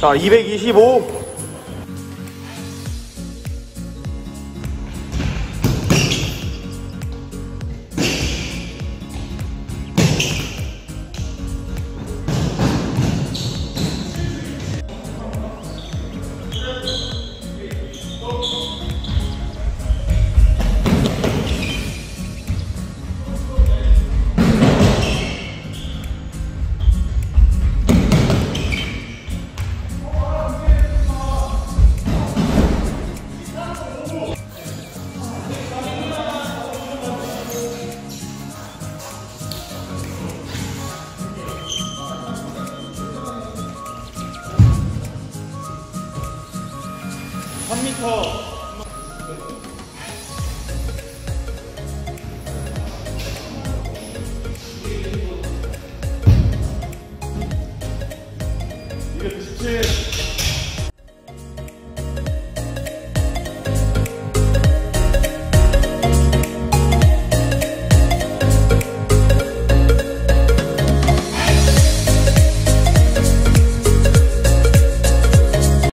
자, 225. 이게 97.